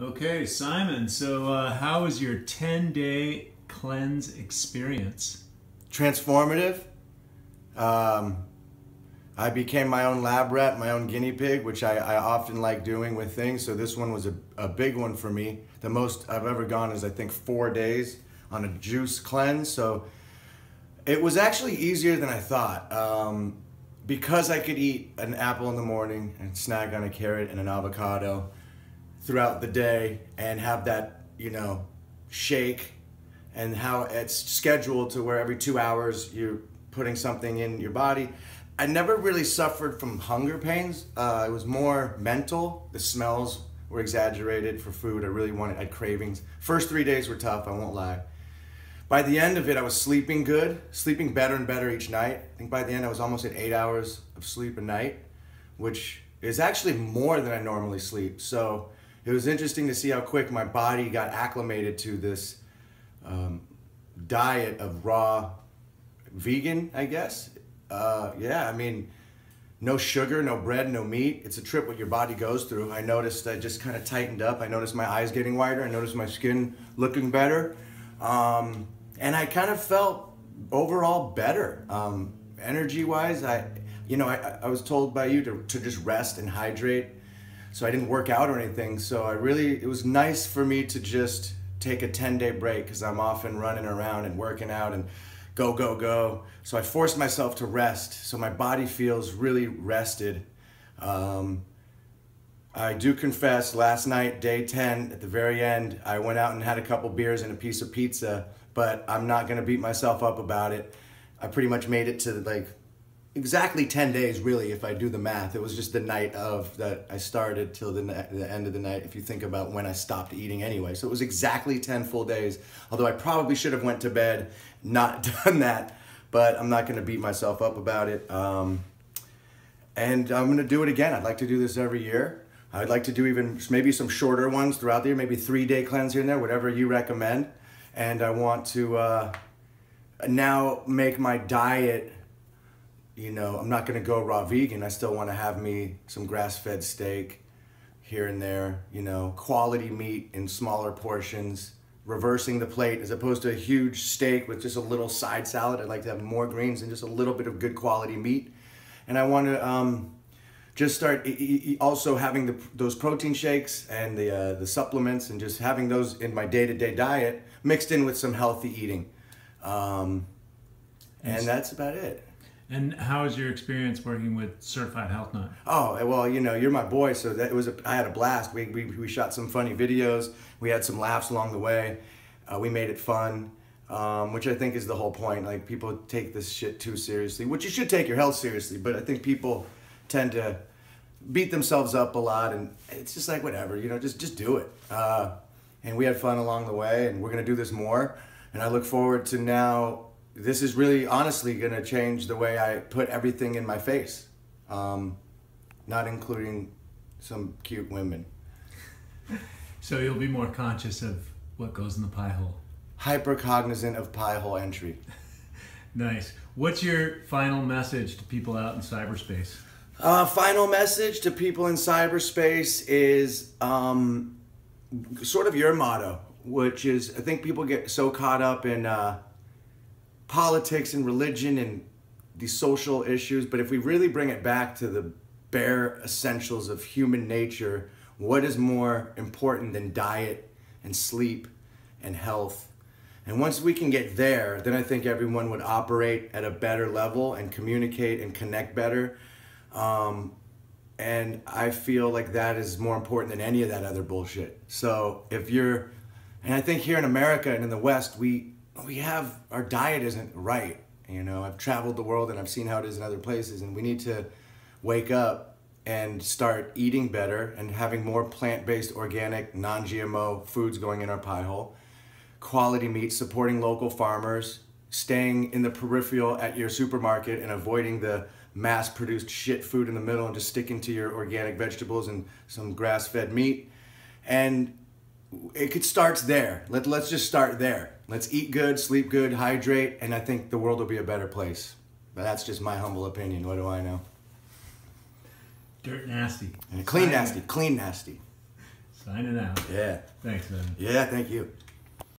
Okay, Simon. So, uh, how was your 10 day cleanse experience? Transformative. Um, I became my own lab rat, my own guinea pig, which I, I often like doing with things. So, this one was a, a big one for me. The most I've ever gone is, I think, four days on a juice cleanse. So, it was actually easier than I thought. Um, because I could eat an apple in the morning and snack on a carrot and an avocado throughout the day and have that, you know, shake and how it's scheduled to where every two hours you're putting something in your body. I never really suffered from hunger pains. Uh, it was more mental. The smells were exaggerated for food. I really wanted, I had cravings. First three days were tough, I won't lie. By the end of it, I was sleeping good, sleeping better and better each night. I think by the end, I was almost at eight hours of sleep a night, which is actually more than I normally sleep. So it was interesting to see how quick my body got acclimated to this um, diet of raw vegan, I guess. Uh, yeah, I mean, no sugar, no bread, no meat. It's a trip what your body goes through. I noticed I just kind of tightened up. I noticed my eyes getting wider. I noticed my skin looking better. Um, and I kind of felt overall better. Um, energy wise, I, you know, I, I was told by you to, to just rest and hydrate. So I didn't work out or anything. So I really, it was nice for me to just take a 10 day break because I'm often running around and working out and go, go, go. So I forced myself to rest. So my body feels really rested. Um, I do confess, last night, day 10, at the very end, I went out and had a couple beers and a piece of pizza but I'm not going to beat myself up about it. I pretty much made it to like exactly 10 days really if I do the math. It was just the night of that I started till the, the end of the night if you think about when I stopped eating anyway. So it was exactly 10 full days. Although I probably should have went to bed, not done that, but I'm not going to beat myself up about it. Um, and I'm going to do it again. I'd like to do this every year. I'd like to do even maybe some shorter ones throughout the year, maybe three day cleanse here and there, whatever you recommend and I want to uh, now make my diet. You know, I'm not gonna go raw vegan. I still want to have me some grass-fed steak here and there. You know, quality meat in smaller portions. Reversing the plate as opposed to a huge steak with just a little side salad. I'd like to have more greens and just a little bit of good quality meat. And I want to um, just start also having the, those protein shakes and the, uh, the supplements and just having those in my day-to-day diet mixed in with some healthy eating. Um, and that's about it. And how was your experience working with Certified Health Nut? Oh well, you know, you're my boy, so that was a, I had a blast. We, we, we shot some funny videos. We had some laughs along the way. Uh, we made it fun, um, which I think is the whole point. Like people take this shit too seriously, which you should take your health seriously. But I think people tend to beat themselves up a lot, and it's just like whatever, you know, just just do it. Uh, and we had fun along the way and we're to do this more and i look forward to now this is really honestly going to change the way i put everything in my face. Um, not including some cute women. So you'll be more conscious of what goes in the pie hole. Hyper cognizant of pie hole entry. Nice. What's your final message to people out in cyberspace? Uh, final message to people in cyberspace is um, sort of your motto, which is I think people get so caught up in uh, politics and religion and these social issues, but if we really bring it back to the bare essentials of human nature, what is more important than diet and sleep and health? And once we can get there, then I think everyone would operate at a better level and communicate and connect better. Um, and I feel like that is more important than any of that other bullshit. So if you're, and I think here in America and in the West, we we have our diet isn't right. You know, I've traveled the world and I've seen how it is in other places, and we need to wake up and start eating better and having more plant-based, organic, non-GMO foods going in our pie hole, quality meat, supporting local farmers, staying in the peripheral at your supermarket and avoiding the mass produced shit food in the middle and just sticking to your organic vegetables and some grass fed meat. And it could starts there. Let, let's just start there. Let's eat good, sleep good, hydrate, and I think the world will be a better place. But that's just my humble opinion. What do I know? Dirt nasty. And clean nasty. Clean nasty. Signing out. Yeah. Thanks, man. Yeah, thank you.